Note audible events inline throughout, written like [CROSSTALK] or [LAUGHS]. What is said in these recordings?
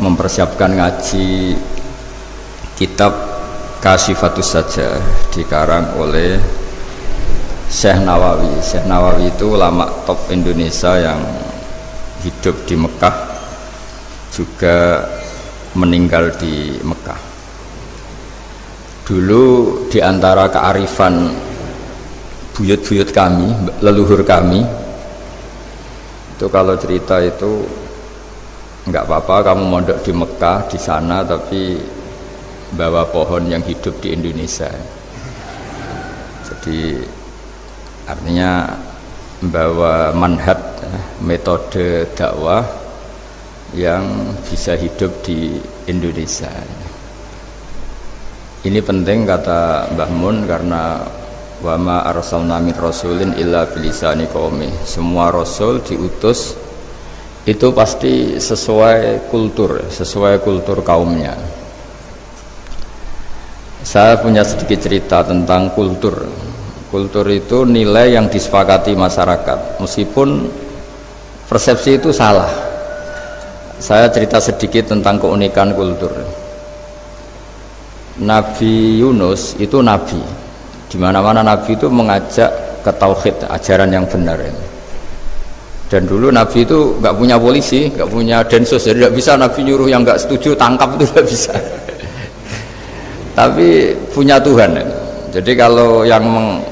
mempersiapkan ngaji kitab Kasyifatus saja dikarang oleh Syekh Nawawi. Syekh Nawawi itu ulama top Indonesia yang hidup di Mekah juga meninggal di Mekah. Dulu di antara kearifan buyut-buyut kami, leluhur kami, itu kalau cerita itu nggak apa-apa kamu mondok di Mekah di sana tapi bawa pohon yang hidup di Indonesia. Jadi artinya membawa manhat metode dakwah yang bisa hidup di Indonesia. Ini penting kata Mbah Mun karena wama arsalna min rasulin illa bilisani qaumi. Semua rasul diutus itu pasti sesuai kultur, sesuai kultur kaumnya. Saya punya sedikit cerita tentang kultur. Kultur itu nilai yang disepakati masyarakat, meskipun persepsi itu salah. Saya cerita sedikit tentang keunikan kultur. Nabi Yunus itu nabi. Di mana-mana nabi itu mengajak ke tauhid, ajaran yang benar ini. Dan dulu nabi itu nggak punya polisi, nggak punya densus, jadi nggak bisa nabi nyuruh yang nggak setuju tangkap itu nggak bisa. [LAUGHS] Tapi punya Tuhan. Ya. Jadi kalau yang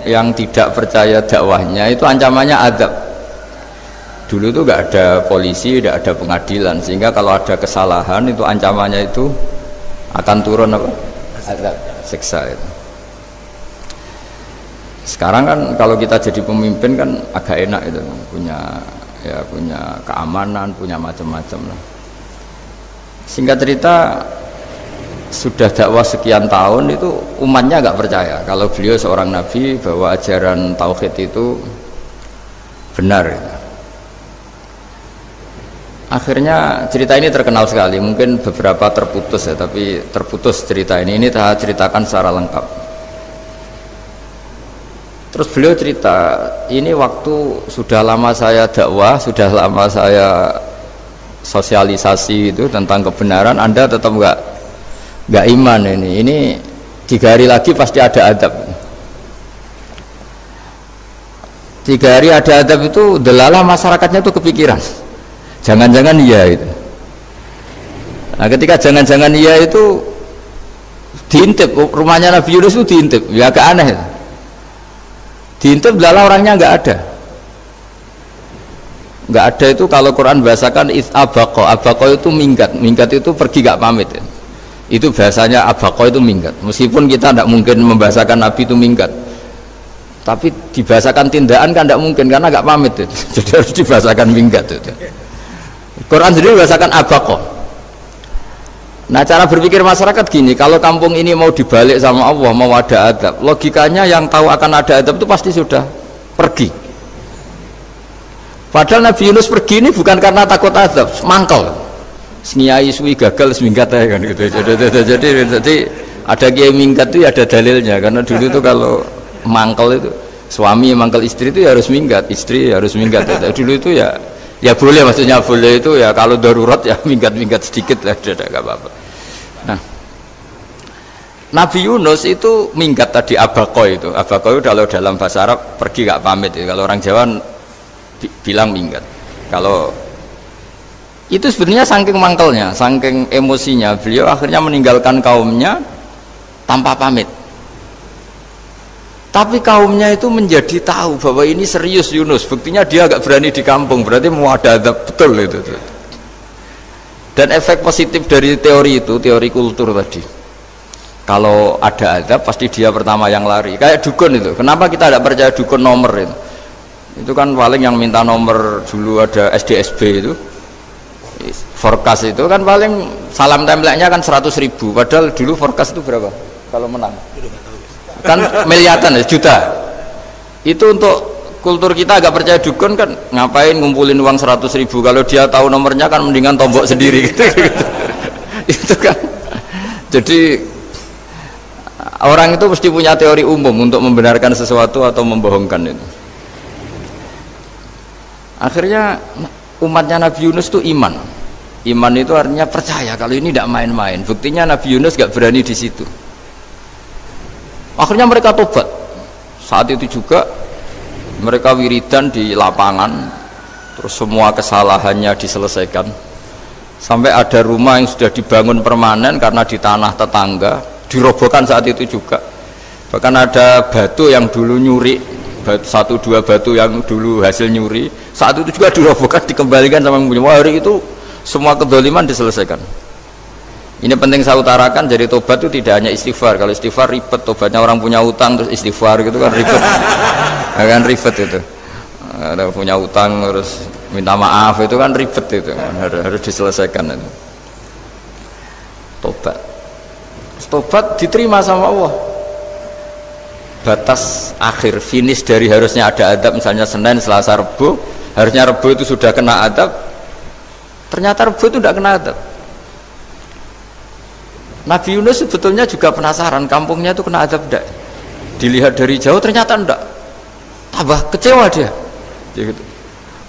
yang tidak percaya dakwahnya itu ancamannya adab. Dulu itu nggak ada polisi, tidak ada pengadilan, sehingga kalau ada kesalahan itu ancamannya itu akan turun apa? Adab, siksa itu. Sekarang kan kalau kita jadi pemimpin kan agak enak itu, punya ya punya keamanan, punya macam-macam lah. Singkat cerita sudah dakwah sekian tahun itu umatnya nggak percaya. Kalau beliau seorang nabi bahwa ajaran tauhid itu benar akhirnya cerita ini terkenal sekali. Mungkin beberapa terputus ya tapi terputus cerita ini. Ini saya ceritakan secara lengkap terus beliau cerita ini waktu sudah lama saya dakwah sudah lama saya sosialisasi itu tentang kebenaran anda tetap nggak nggak iman ini. Ini tiga hari lagi pasti ada adab. Tiga hari ada adab itu delalah masyarakatnya itu kepikiran. Jangan-jangan iya itu. Nah ketika jangan-jangan iya itu diintip rumahnya Nabi Yunus itu diintip. Ya agak aneh diintip delalah orangnya nggak ada. Nggak ada itu kalau Quran bahasakan is abako abako itu minggat. Minggat itu pergi nggak pamit. Ya itu bahasanya abako itu minggat. Meskipun kita tidak mungkin membahasakan nabi itu minggat. Tapi dibahasakan tindakan kan tidak mungkin karena nggak pamit. Itu. [LAUGHS] jadi harus dibahasakan minggat itu. Quran sendiri membahasakan abako nah cara berpikir masyarakat gini kalau kampung ini mau dibalik sama Allah mau ada adab logikanya yang tahu akan ada adab itu pasti sudah pergi. Padahal Nabi Yunus pergi ini bukan karena takut adab mangkel. Seniai suwi gagal seminggat ya kan gitu. Jadi, jadi, jadi, jadi ada kiai minggat itu ya ada dalilnya. Karena dulu itu kalau mangkel itu suami mangkel istri itu ya harus minggat istri ya harus minggat. Dulu itu ya ya boleh maksudnya boleh itu ya kalau darurat ya [LAUGHS] minggat-minggat sedikit lah tidak apa-apa nah Nabi Yunus itu minggat tadi abako itu abako itu kalau dalam bahasa Arab pergi gak pamit ya. kalau orang Jawa bilang minggat kalau itu sebenarnya saking mangkelnya, saking emosinya beliau akhirnya meninggalkan kaumnya tanpa pamit. Tapi kaumnya itu menjadi tahu bahwa ini serius Yunus. Buktinya dia agak berani di kampung, berarti mau ada betul itu. Dan efek positif dari teori itu, teori kultur tadi. Kalau ada adab pasti dia pertama yang lari. Kayak dukun itu. Kenapa kita tidak percaya dukun nomor itu? Itu kan paling yang minta nomor dulu ada SDSB itu forecast itu kan paling salam templeknya kan 100 ribu padahal dulu forecast itu berapa kalau menang kan miliaran ya juta. Itu untuk kultur kita agak percaya dukun kan ngapain ngumpulin uang 100 ribu? Kalau dia tahu nomornya kan mendingan tombok sendiri. Gitu, [LAUGHS] gitu. itu kan. Jadi orang itu mesti punya teori umum untuk membenarkan sesuatu atau membohongkan itu. Akhirnya umatnya Nabi Yunus itu iman. Iman itu artinya percaya kalau ini tidak main-main. Buktinya Nabi Yunus gak berani di situ akhirnya mereka tobat. Saat itu juga mereka wiridan di lapangan terus semua kesalahannya diselesaikan. Sampai ada rumah yang sudah dibangun permanen karena di tanah tetangga dirobohkan saat itu juga. Bahkan ada batu yang dulu nyuri satu dua batu yang dulu hasil nyuri saat itu juga dirobohkan dikembalikan sama yang punya hari itu semua kedoliman diselesaikan ini penting saya utarakan jadi tobat itu tidak hanya istighfar. Kalau istighfar ribet tobatnya orang punya utang terus istighfar gitu kan ribet. [LAUGHS] Kan ribet itu. Ada punya utang terus minta maaf itu kan ribet itu. Harus, harus diselesaikan itu. Tobat. Tobat diterima sama Allah. Batas akhir finish dari harusnya ada adab misalnya Senin Selasa Rebu harusnya Rebu itu sudah kena adab. Ternyata Rebu itu tidak kena adab Nabi Yunus sebetulnya juga penasaran kampungnya itu kena azab tidak dilihat dari jauh ternyata tidak tambah kecewa dia. Gitu.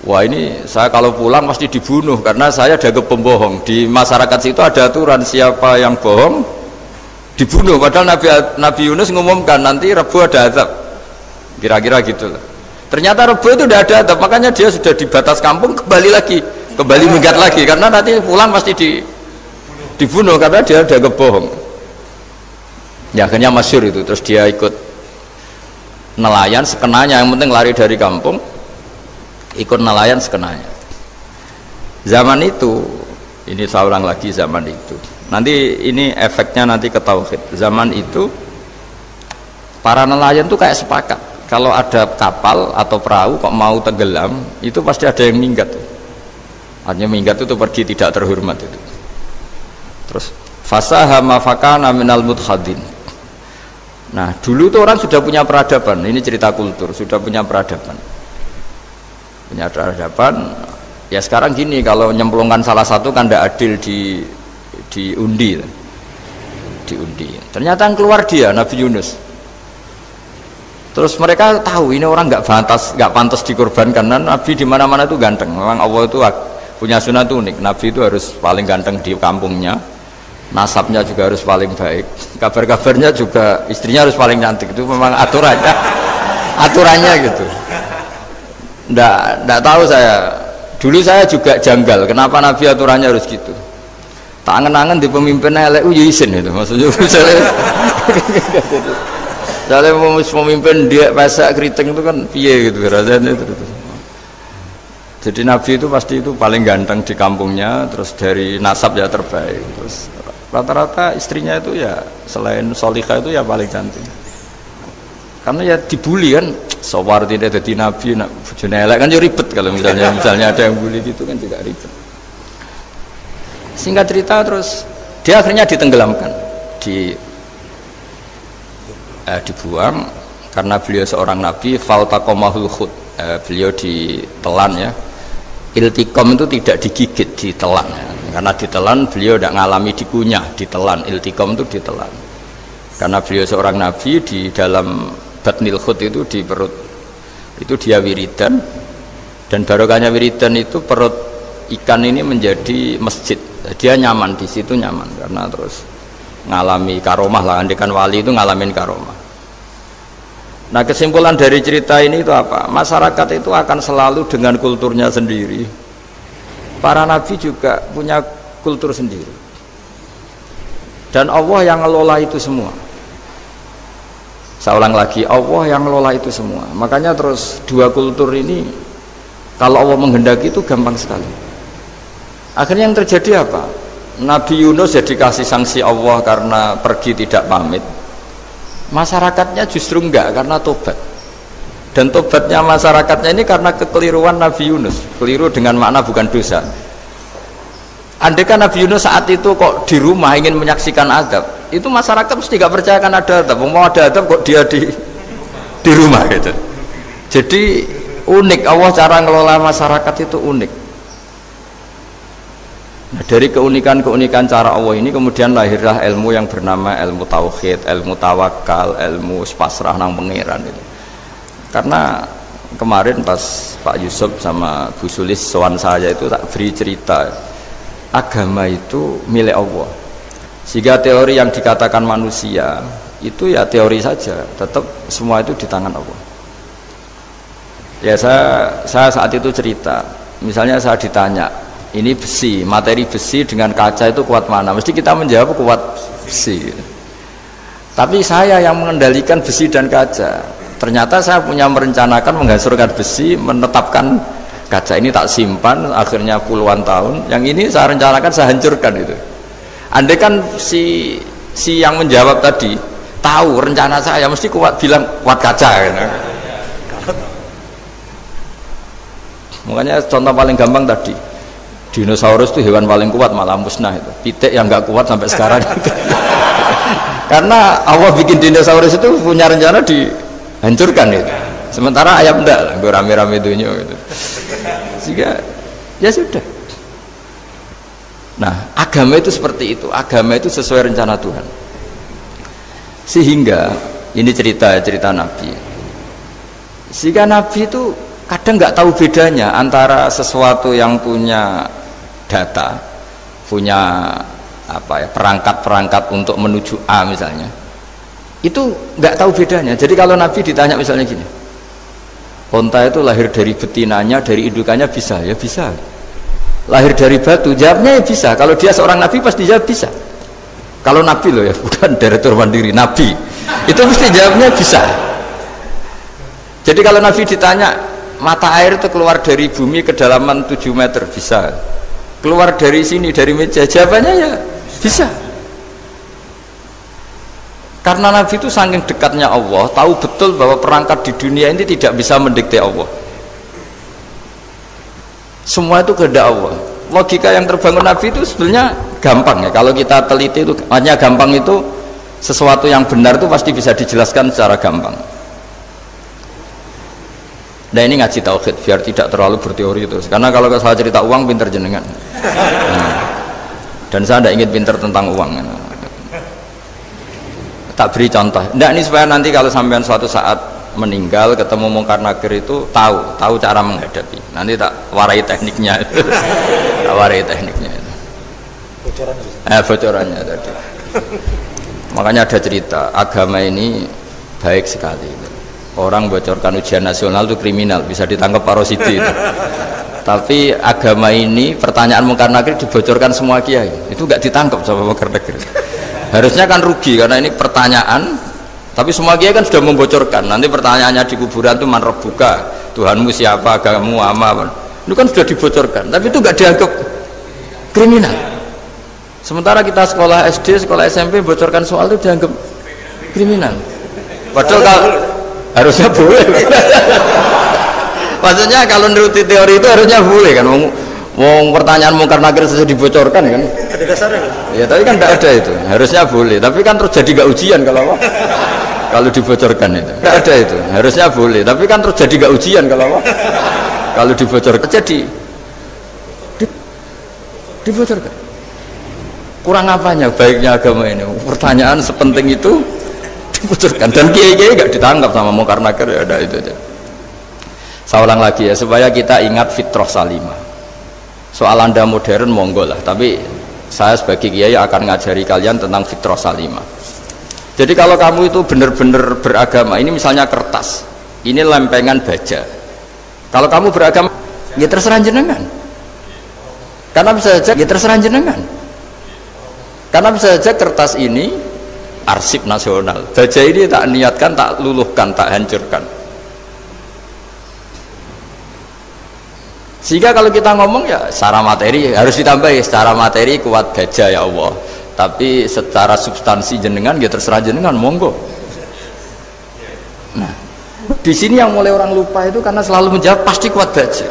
wah ini saya kalau pulang pasti dibunuh karena saya ada pembohong di masyarakat situ ada aturan siapa yang bohong dibunuh. Padahal Nabi, Nabi Yunus mengumumkan nanti Rebu ada azab. Kira-kira gitu lah ternyata Rebu itu tidak ada azab makanya dia sudah di batas kampung kembali lagi. Kembali minggat lagi karena nanti pulang pasti di dibunuh karena dia ada kebohong. Ya akhirnya masyur itu terus dia ikut nelayan sekenanya yang penting lari dari kampung ikut nelayan sekenanya. Zaman itu ini ulang lagi zaman itu. Nanti ini efeknya nanti ke tauhid. Zaman itu para nelayan tuh kayak sepakat. Kalau ada kapal atau perahu kok mau tenggelam itu pasti ada yang minggat artinya minggat itu pergi tidak terhormat itu terus fasahama fakana minal mudhadin nah dulu tuh orang sudah punya peradaban. Ini cerita kultur sudah punya peradaban. Punya peradaban ya sekarang gini kalau nyemplungkan salah satu kan tidak adil di diundi. Diundi. Ternyata yang keluar dia Nabi Yunus. Terus mereka tahu ini orang nggak pantas nggak pantas dikorbankan. Karena Nabi di mana mana itu ganteng. Memang Allah itu punya sunat unik. Nabi itu harus paling ganteng di kampungnya nasabnya juga harus paling baik. Kabar-kabarnya juga istrinya harus paling cantik. Itu memang aturannya. [LAUGHS] Aturannya gitu. Ndak ndak tahu saya. Dulu saya juga janggal. Kenapa Nabi aturannya harus gitu? Tak angen-angen di pemimpin elek uji oh, izin itu. Maksudnya [LAUGHS] misalnya [LAUGHS] misalnya pemimpin dia pasak keriting itu kan piye gitu rasanya itu. Jadi Nabi itu pasti itu paling ganteng di kampungnya, terus dari nasab ya terbaik, terus rata-rata istrinya itu ya selain solihah itu ya paling cantik. Karena ya dibully kan sawar tidak jadi nabi nak elek kan ya ribet kalau misalnya [LAUGHS] misalnya ada yang bully gitu kan juga ribet. Singkat cerita terus dia akhirnya ditenggelamkan. Di eh, dibuang karena beliau seorang nabi faltakomahul khud eh, beliau ditelan ya. Iltikom itu tidak digigit ditelan ya karena ditelan beliau tidak ngalami dikunyah. Ditelan iltikom itu ditelan. Karena beliau seorang nabi di dalam batnil khut itu di perut itu dia wiridan. Dan barokahnya wiridan itu perut ikan ini menjadi masjid. Dia nyaman di situ nyaman. Karena terus ngalami karomah lah. Andikan wali itu ngalamin karomah. Nah kesimpulan dari cerita ini itu apa? Masyarakat itu akan selalu dengan kulturnya sendiri para nabi juga punya kultur sendiri. Dan Allah yang ngelola itu semua. Saya ulang lagi Allah yang ngelola itu semua. Makanya terus dua kultur ini kalau Allah menghendaki itu gampang sekali. Akhirnya yang terjadi apa? Nabi Yunus jadi kasih sanksi Allah karena pergi tidak pamit. Masyarakatnya justru enggak karena tobat dan tobatnya masyarakatnya ini karena kekeliruan Nabi Yunus. Keliru dengan makna bukan dosa. Andai kan Nabi Yunus saat itu kok di rumah ingin menyaksikan adab itu masyarakat mesti gak percaya kan ada adab. Mau ada adab kok dia di di rumah gitu. Jadi unik Allah cara ngelola masyarakat itu unik. Nah, dari keunikan-keunikan cara Allah ini kemudian lahirlah ilmu yang bernama ilmu tauhid, ilmu tawakal, ilmu pasrah nang pangeran itu karena kemarin pas Pak Yusuf sama Bu Sulis soan saya itu tak beri cerita. Agama itu milik Allah. Sehingga teori yang dikatakan manusia itu ya teori saja tetap semua itu di tangan Allah. Ya saya saya saat itu cerita. Misalnya saya ditanya ini besi materi besi dengan kaca itu kuat mana? Mesti kita menjawab kuat besi. Tapi saya yang mengendalikan besi dan kaca ternyata saya punya merencanakan menghancurkan besi menetapkan kaca ini tak simpan akhirnya puluhan tahun. Yang ini saya rencanakan saya hancurkan itu. Andai kan si si yang menjawab tadi tahu rencana saya mesti kuat bilang kuat kaca kan? makanya contoh paling gampang tadi dinosaurus itu hewan paling kuat malah musnah itu. Pitik yang nggak kuat sampai sekarang. [LAUGHS] Karena Allah bikin dinosaurus itu punya rencana dihancurkan itu. Sementara ayam enggak gue rame-rame dunia gitu. Sehingga ya sudah. Nah agama itu seperti itu. Agama itu sesuai rencana Tuhan. Sehingga ini cerita cerita Nabi. Sehingga Nabi itu kadang nggak tahu bedanya antara sesuatu yang punya data punya apa ya perangkat-perangkat untuk menuju A misalnya itu nggak tahu bedanya jadi kalau Nabi ditanya misalnya gini Onta itu lahir dari betinanya, dari indukannya bisa, ya bisa. Lahir dari batu, jawabnya ya bisa. Kalau dia seorang nabi pasti jawab bisa. Kalau nabi loh ya, [LAUGHS] bukan direktur mandiri, nabi. Itu mesti jawabnya bisa. Jadi kalau nabi ditanya, mata air itu keluar dari bumi kedalaman 7 meter, bisa. Keluar dari sini, dari meja, jawabannya ya bisa. Karena Nabi itu saking dekatnya Allah, tahu betul bahwa perangkat di dunia ini tidak bisa mendikte Allah. Semua itu kehendak Allah. Logika yang terbangun Nabi itu sebenarnya gampang ya. Kalau kita teliti itu hanya gampang itu sesuatu yang benar itu pasti bisa dijelaskan secara gampang. Nah ini ngaji tauhid biar tidak terlalu berteori itu. Karena kalau saya cerita uang pinter jenengan. Hmm. Dan saya tidak ingin pinter tentang uang tak beri contoh. Tidak ini supaya nanti kalau sampean suatu saat meninggal ketemu mungkar nakir itu tahu tahu cara menghadapi. Nanti tak warai tekniknya. [LAUGHS] Tak warai tekniknya. Itu bocorannya eh, bocorannya tadi. Makanya ada cerita agama ini baik sekali. Orang bocorkan ujian nasional itu kriminal bisa ditangkap parositi itu [LAUGHS] tapi agama ini pertanyaan mungkar nakir dibocorkan semua kiai. Itu nggak ditangkap sama mungkar nakir harusnya kan rugi karena ini pertanyaan. Tapi semua kiai kan sudah membocorkan nanti pertanyaannya di kuburan itu man buka. Tuhanmu siapa agamamu apa itu kan sudah dibocorkan tapi itu gak dianggap kriminal. Sementara kita sekolah SD sekolah SMP bocorkan soal itu dianggap kriminal. Padahal kalau harusnya boleh. [LAUGHS] Maksudnya kalau menuruti teori itu harusnya boleh kan Wong pertanyaan mungkar nakir saja dibocorkan kan? Ada dasarnya. Ya tapi kan tidak ada itu. Harusnya boleh. Tapi kan terus jadi nggak ujian kalau apa? kalau dibocorkan itu. Tidak ada itu. Harusnya boleh. Tapi kan terus jadi nggak ujian kalau apa? kalau dibocorkan jadi di, dibocorkan. Kurang apanya baiknya agama ini? Pertanyaan sepenting itu dibocorkan dan kiai-kiai nggak ditangkap sama mungkar nakir ya ada itu aja. Saya ulang lagi ya supaya kita ingat fitrah salimah soal anda modern monggo lah. Tapi saya sebagai kiai akan ngajari kalian tentang fitrah salimah. Jadi kalau kamu itu benar-benar beragama ini misalnya kertas ini lempengan baja. Kalau kamu beragama ya terserah jenengan. Karena bisa saja ya terserah jenengan. Karena bisa saja kertas ini arsip nasional. Baja ini tak niatkan tak luluhkan tak hancurkan sehingga kalau kita ngomong ya secara materi harus ditambahi secara materi kuat gajah ya Allah. Tapi secara substansi jenengan ya terserah jenengan monggo. Nah di sini yang mulai orang lupa itu karena selalu menjawab pasti kuat gajah.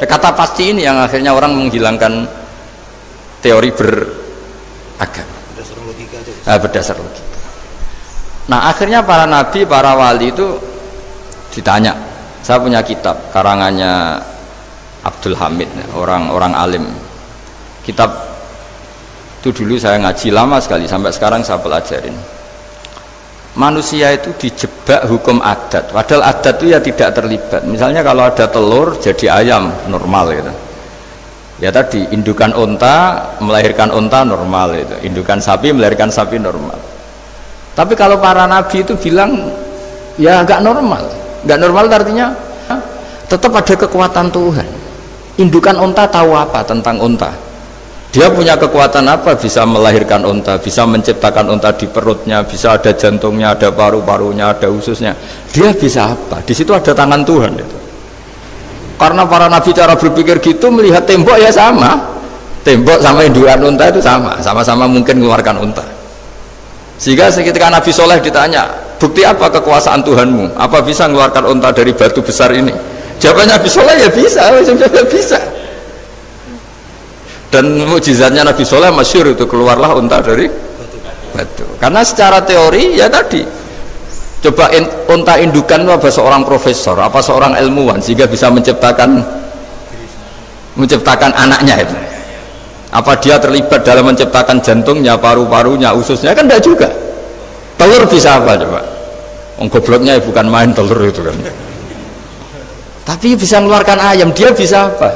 Kata pasti ini yang akhirnya orang menghilangkan teori beragama. Berdasar logika nah, berdasar logika. Nah akhirnya para nabi para wali itu ditanya saya punya kitab karangannya Abdul Hamid orang-orang alim. Kitab itu dulu saya ngaji lama sekali sampai sekarang saya pelajarin. Manusia itu dijebak hukum adat padahal adat itu ya tidak terlibat. Misalnya kalau ada telur jadi ayam normal gitu. Ya tadi indukan unta melahirkan unta normal itu indukan sapi melahirkan sapi normal. Tapi kalau para nabi itu bilang ya agak normal. Nggak normal artinya tetap ada kekuatan Tuhan indukan unta tahu apa tentang unta dia punya kekuatan apa? Bisa melahirkan unta bisa menciptakan unta di perutnya bisa ada jantungnya ada paru-parunya ada ususnya. Dia bisa apa? Di situ ada tangan Tuhan itu. Karena para nabi cara berpikir gitu melihat tembok ya sama. Tembok sama indukan unta itu sama. Sama-sama mungkin mengeluarkan unta sehingga ketika Nabi Soleh ditanya bukti apa kekuasaan Tuhanmu? Apa bisa mengeluarkan unta dari batu besar ini jawabannya Nabi Soleh ya bisa ya bisa. Dan mujizatnya Nabi Soleh masyur itu keluarlah unta dari batu. Karena secara teori ya tadi coba in, unta indukan apa seorang profesor apa seorang ilmuwan sehingga bisa menciptakan menciptakan anaknya itu. Apa dia terlibat dalam menciptakan jantungnya paru-parunya ususnya kan tidak juga. Telur bisa apa coba? Gobloknya ya bukan main telur itu kan tapi bisa mengeluarkan ayam dia bisa apa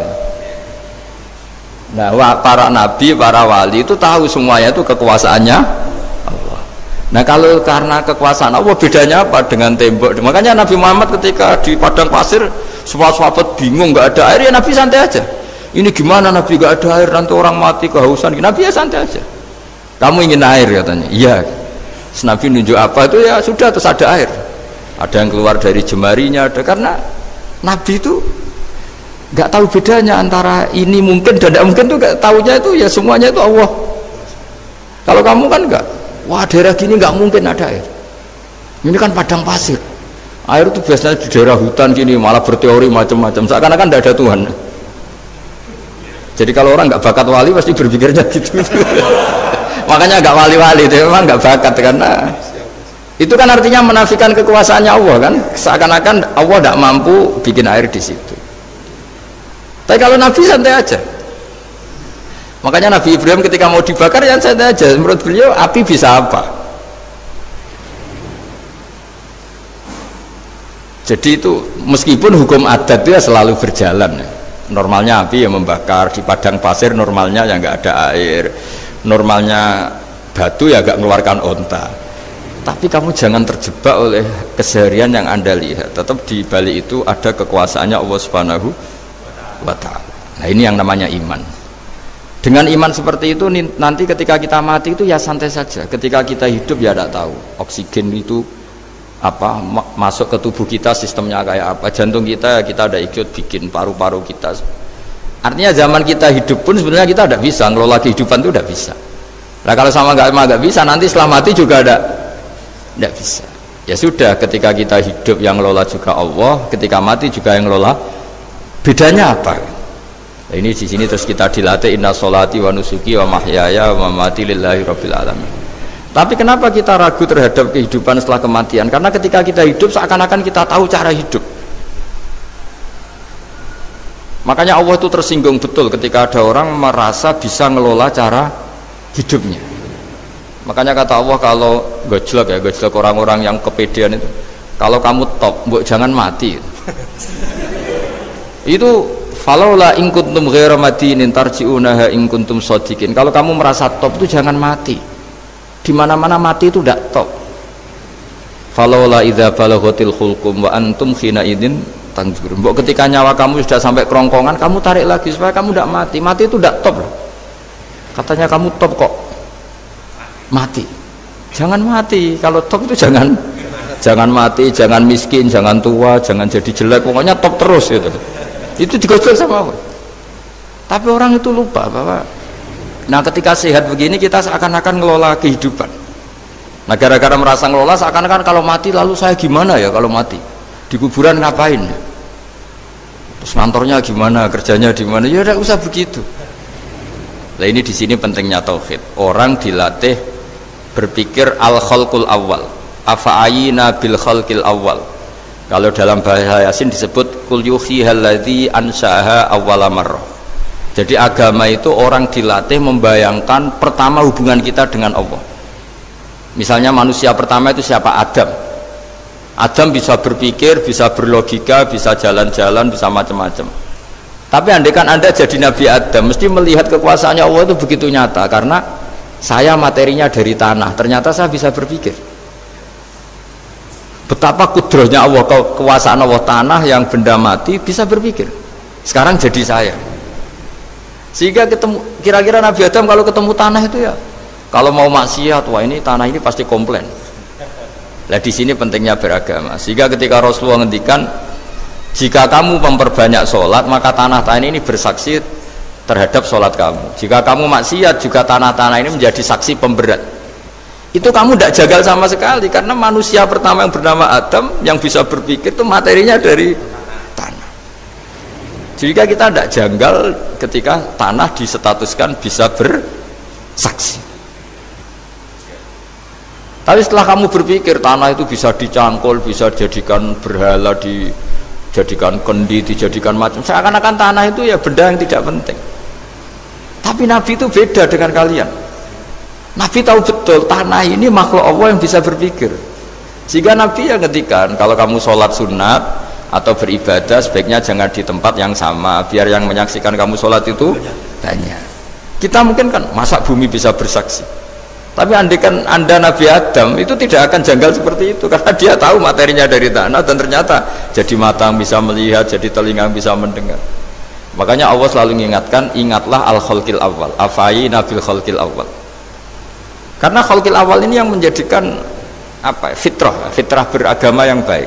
Nah, para nabi, para wali itu tahu semuanya itu kekuasaannya Allah. Nah, kalau karena kekuasaan Allah bedanya apa dengan tembok? Makanya Nabi Muhammad ketika di padang pasir semua sahabat bingung nggak ada air ya Nabi santai aja. Ini gimana Nabi nggak ada air nanti orang mati kehausan. Nabi ya santai aja. Kamu ingin air katanya. Iya. Nabi nunjuk apa itu ya sudah terus ada air. Ada yang keluar dari jemarinya ada karena Nabi itu nggak tahu bedanya antara ini mungkin dan tidak mungkin tuh gak tahunya itu ya semuanya itu Allah. Kalau kamu kan nggak wah daerah gini nggak mungkin ada air ini kan padang pasir. Air itu biasanya di daerah hutan gini malah berteori macam-macam. Seakan-akan tidak ada Tuhan. Jadi kalau orang nggak bakat wali pasti berpikirnya gitu. [LAUGHS] Makanya nggak wali-wali itu memang nggak bakat karena itu kan artinya menafikan kekuasaannya Allah kan seakan-akan Allah tidak mampu bikin air di situ tapi kalau Nabi santai aja. Makanya Nabi Ibrahim ketika mau dibakar yang santai aja. Menurut beliau api bisa apa? Jadi itu meskipun hukum adat itu ya selalu berjalan. Normalnya api yang membakar di padang pasir normalnya yang nggak ada air. Normalnya batu ya nggak mengeluarkan onta. Tapi kamu jangan terjebak oleh keseharian yang anda lihat. Tetap di balik itu ada kekuasaannya Allah Subhanahu wa ta'ala. Nah ini yang namanya iman. Dengan iman seperti itu nanti ketika kita mati itu ya santai saja. Ketika kita hidup ya tidak tahu. Oksigen itu apa masuk ke tubuh kita sistemnya kayak apa. Jantung kita kita ada ikut bikin paru-paru kita. Artinya zaman kita hidup pun sebenarnya kita tidak bisa. Ngelola kehidupan itu tidak bisa. Nah kalau sama nggak nggak bisa nanti setelah mati juga ada tidak bisa. Ya sudah ketika kita hidup yang ngelola juga Allah ketika mati juga yang ngelola bedanya apa? Nah, ini di sini terus kita dilatih inna solati wa nusuki wa mahyaya wa mamati lillahi rabbil alamin. Tapi kenapa kita ragu terhadap kehidupan setelah kematian? Karena ketika kita hidup seakan-akan kita tahu cara hidup. Makanya Allah itu tersinggung betul ketika ada orang merasa bisa ngelola cara hidupnya makanya kata Allah kalau gojlok ya gojlok orang-orang yang kepedean itu kalau kamu top jangan mati. Itu falaula in kuntum ghaira madinin tarji'unaha in kuntum shadiqin kalau kamu merasa top itu jangan mati. Di mana-mana mati itu tidak top. Falaula idza balaghatil khulqum wa antum khina idin tanzurun. Mbok ketika nyawa kamu sudah sampai kerongkongan kamu tarik lagi supaya kamu tidak mati. Mati itu tidak top katanya kamu top kok mati. Jangan mati. Kalau top itu jangan jangan mati jangan miskin jangan tua jangan jadi jelek. Pokoknya top terus gitu. Itu digosok sama Allah. Tapi orang itu lupa bahwa nah ketika sehat begini kita seakan-akan ngelola kehidupan. Nah gara-gara merasa ngelola seakan-akan kalau mati lalu saya gimana ya kalau mati? Di kuburan ngapain? Terus ngantornya gimana? Kerjanya di mana? Ya tidak usah begitu. Nah ini di sini pentingnya tauhid. Orang dilatih berpikir al khalqul awal afa'ayina bil khalqil awal kalau dalam bahasa Yasin disebut kul yuhihalladzi ansaaha awwala marrah. Jadi agama itu orang dilatih membayangkan pertama hubungan kita dengan Allah. Misalnya manusia pertama itu siapa? Adam. Adam bisa berpikir, bisa berlogika, bisa jalan-jalan, bisa macam-macam. tapi andai kan anda jadi Nabi Adam mesti melihat kekuasaannya Allah itu begitu nyata karena saya materinya dari tanah. Ternyata saya bisa berpikir. Betapa kudrohnya Allah kekuasaan Allah tanah yang benda mati bisa berpikir. Sekarang jadi saya. Sehingga ketemu kira-kira Nabi Adam kalau ketemu tanah itu ya kalau mau maksiat wah ini tanah ini pasti komplain. Lah di sini pentingnya beragama. Sehingga ketika Rasulullah ngendikan jika kamu memperbanyak sholat maka tanah-tanah ini bersaksi terhadap sholat kamu jika kamu maksiat juga tanah-tanah ini menjadi saksi pemberat itu kamu tidak jagal sama sekali karena manusia pertama yang bernama Adam yang bisa berpikir itu materinya dari tanah jika kita tidak janggal ketika tanah disetatuskan bisa bersaksi tapi setelah kamu berpikir tanah itu bisa dicangkul bisa dijadikan berhala di dijadikan kendi, dijadikan macam. Seakan-akan tanah itu ya benda yang tidak penting. Tapi Nabi itu beda dengan kalian. Nabi tahu betul tanah ini makhluk Allah yang bisa berpikir. Sehingga Nabi yang ngetikan kalau kamu sholat sunat atau beribadah sebaiknya jangan di tempat yang sama biar yang menyaksikan kamu sholat itu banyak. Kita mungkin kan masa bumi bisa bersaksi tapi andikan anda Nabi Adam itu tidak akan janggal seperti itu [LAUGHS] karena dia tahu materinya dari tanah dan ternyata jadi mata bisa melihat, jadi telinga bisa mendengar. Makanya Allah selalu mengingatkan ingatlah al khalqil awal, afai nabil khalqil awal. Karena khalqil awal ini yang menjadikan apa? fitrah, fitrah beragama yang baik.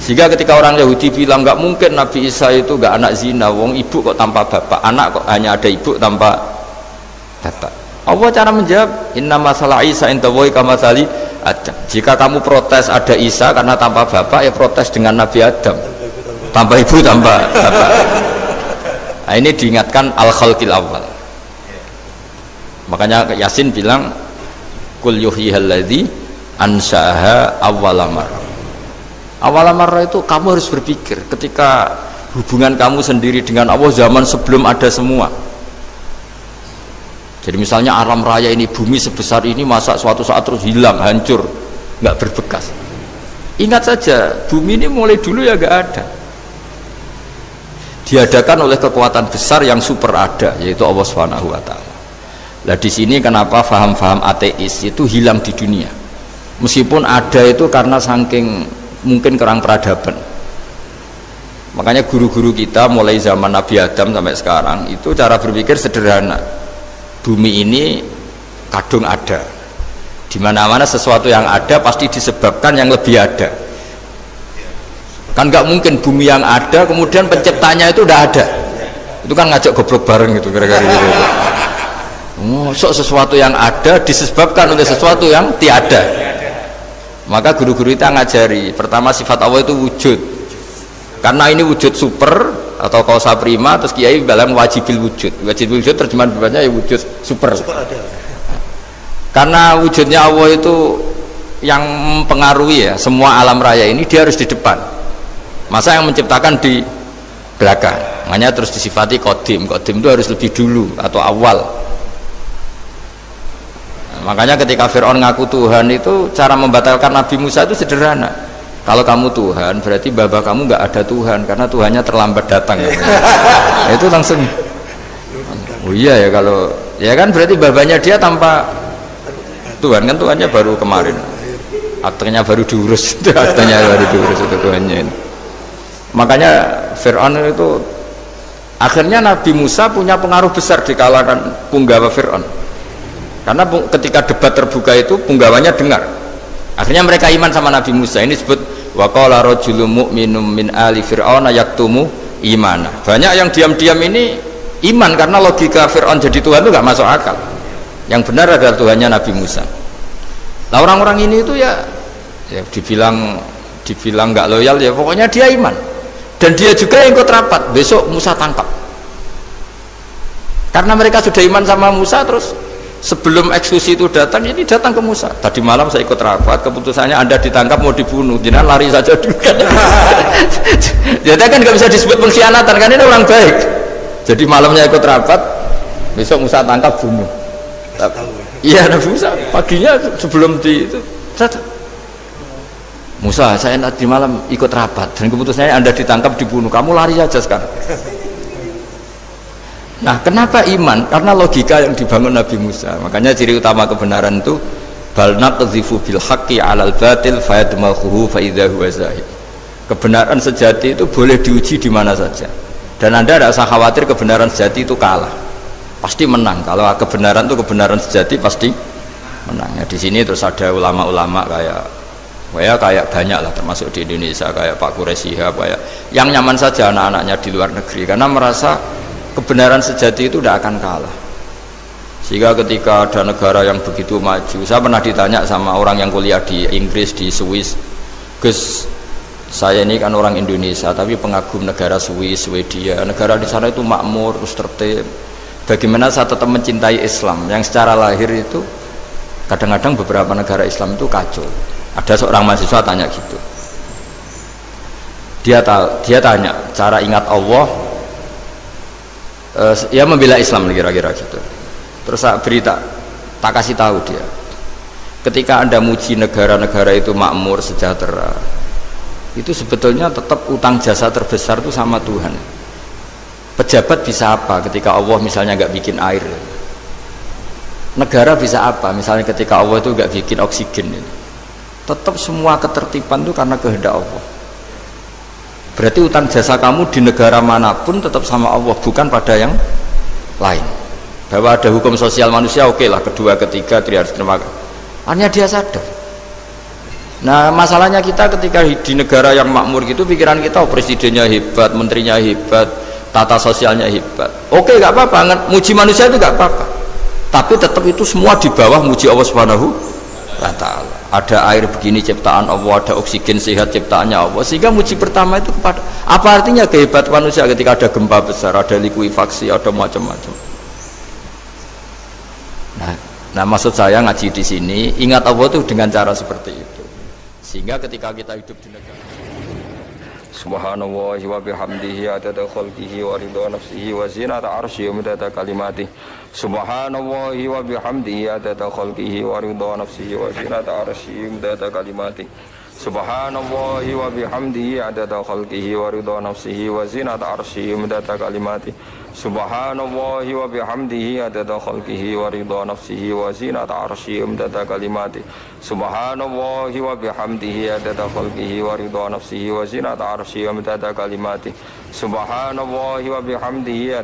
Sehingga ketika orang Yahudi bilang nggak mungkin Nabi Isa itu nggak anak zina, wong ibu kok tanpa bapak, anak kok hanya ada ibu tanpa bapak Allah cara menjawab inna masalah Isa intawoi kamasali Adam jika kamu protes ada Isa karena tanpa bapak ya protes dengan Nabi Adam tanpa ibu tanpa bapak nah, ini diingatkan al khalqil awal makanya Yasin bilang kul yuhyihalladzi ansaha awalamar awalamar itu kamu harus berpikir ketika hubungan kamu sendiri dengan Allah zaman sebelum ada semua. Jadi misalnya alam raya ini bumi sebesar ini masa suatu saat terus hilang hancur nggak berbekas. Ingat saja bumi ini mulai dulu ya nggak ada diadakan oleh kekuatan besar yang super ada yaitu Allah Subhanahu wa taala. Nah di sini kenapa faham-faham ateis itu hilang di dunia. Meskipun ada itu karena saking mungkin kerang peradaban. Makanya guru-guru kita mulai zaman Nabi Adam sampai sekarang itu cara berpikir sederhana bumi ini kadung ada di mana-mana sesuatu yang ada pasti disebabkan yang lebih ada kan nggak mungkin bumi yang ada kemudian penciptanya itu udah ada. Itu kan ngajak goblok bareng gitu kira-kira gitu. Oh, so, sesuatu yang ada disebabkan oleh sesuatu yang tiada. Maka guru-guru kita ngajari pertama sifat Allah itu wujud. Karena ini wujud super atau kausa prima terus kiai bilang wajibil wujud. Wajibil wujud terjemahan bebasnya ya wujud super, super ada. karena wujudnya Allah itu yang mempengaruhi ya semua alam raya ini dia harus di depan masa yang menciptakan di belakang? Makanya terus disifati kodim kodim itu harus lebih dulu atau awal. Makanya ketika Fir'aun ngaku Tuhan itu cara membatalkan Nabi Musa itu sederhana. Kalau kamu Tuhan berarti baba kamu nggak ada Tuhan karena Tuhannya terlambat datang. [LAUGHS] Itu langsung. Oh iya ya kalau ya kan berarti babanya dia tanpa Tuhan. Kan Tuhannya baru kemarin. Aktenya baru diurus. [LAUGHS] Aktenya baru diurus itu Tuhannya ini. Makanya Fir'aun itu akhirnya Nabi Musa punya pengaruh besar di kalangan punggawa Fir'aun. Karena ketika debat terbuka itu punggawanya dengar. Akhirnya mereka iman sama Nabi Musa. Ini disebut wa qala rajulun mu'minum min ali fir'aun yaktumu imana. Banyak yang diam-diam ini iman karena logika Fir'aun jadi Tuhan itu gak masuk akal. Yang benar adalah Tuhannya Nabi Musa. Nah orang-orang ini itu ya ya dibilang dibilang nggak loyal ya pokoknya dia iman dan dia juga yang ikut rapat. Besok Musa tangkap. Karena mereka sudah iman sama Musa terus sebelum eksekusi itu datang ini datang ke Musa. Tadi malam saya ikut rapat keputusannya anda ditangkap mau dibunuh. Jangan lari saja dulu. Kan [LAUGHS] jadi kan nggak bisa disebut pengkhianatan kan? Ini orang baik. Jadi malamnya ikut rapat besok Musa tangkap bunuh. Iya Nabi Musa. Paginya sebelum di itu Musa saya nanti malam ikut rapat dan keputusannya anda ditangkap dibunuh kamu lari saja sekarang Nah, kenapa iman? Karena logika yang dibangun Nabi Musa. Makanya ciri utama kebenaran itu bal naqdhifu bil haqqi 'alal batil fayadmaghuhu fa idza huwa. Kebenaran sejati itu boleh diuji di mana saja. Dan Anda tidak usah khawatir kebenaran sejati itu kalah. Pasti menang. Kalau kebenaran itu kebenaran sejati pasti menang. Ya, di sini terus ada ulama-ulama kayak ya kayak banyak lah termasuk di Indonesia kayak Pak Quraisyha kayak yang nyaman saja anak-anaknya di luar negeri karena merasa kebenaran sejati itu tidak akan kalah. Sehingga ketika ada negara yang begitu maju saya pernah ditanya sama orang yang kuliah di Inggris di Swiss Gus saya ini kan orang Indonesia tapi pengagum negara Swiss Swedia negara di sana itu makmur terus tertib. Bagaimana saya tetap mencintai Islam? Yang secara lahir itu kadang-kadang beberapa negara Islam itu kacau ada seorang mahasiswa tanya gitu. Dia tahu dia tanya cara ingat Allah? Uh, ya membela Islam kira-kira gitu. Terus saya berita tak kasih tahu dia. Ketika anda muji negara-negara itu makmur sejahtera itu sebetulnya tetap utang jasa terbesar itu sama Tuhan. Pejabat bisa apa ketika Allah misalnya nggak bikin air? Negara bisa apa? Misalnya ketika Allah itu nggak bikin oksigen ini tetap semua ketertiban itu karena kehendak Allah. Berarti utang jasa kamu di negara mana pun tetap sama Allah bukan pada yang lain. Bahwa ada hukum sosial manusia oke lah kedua ketiga dia harus terima. Hanya dia sadar. Nah masalahnya kita ketika di negara yang makmur gitu pikiran kita oh, presidennya hebat menterinya hebat tata sosialnya hebat. Oke okay, gak apa-apa muji manusia itu gak apa-apa. Tapi tetap itu semua di bawah muji Allah subhanahu wa ta'ala ada air begini ciptaan Allah ada oksigen sehat ciptaannya Allah. Sehingga muji pertama itu kepada apa artinya kehebat manusia ketika ada gempa besar ada likuifaksi ada macam-macam? Nah, nah maksud saya ngaji di sini ingat Allah itu dengan cara seperti itu. Sehingga ketika kita hidup di negara Subhanallah wa bihamdihi adada khalqihi wa ridha nafsihi wa zinata arsyi wa midada kalimatihi. Subhanallah wa bihamdihi adada khalqihi wa ridha nafsihi wa zinata arsyi wa midada kalimatihi. Subhanallah wa bihamdihi adada khalqihi wa ridha nafsihi wa zinata arsyi wa midada Subhanallah wa bihamdihi adada khalqihi wa ridha nafsihi wa zinata arsyi umdada kalimati Subhanallah wa bihamdihi adada khalqihi wa ridha nafsihi wa zinata arsyi umdada kalimati Subhanallah wa bihamdihi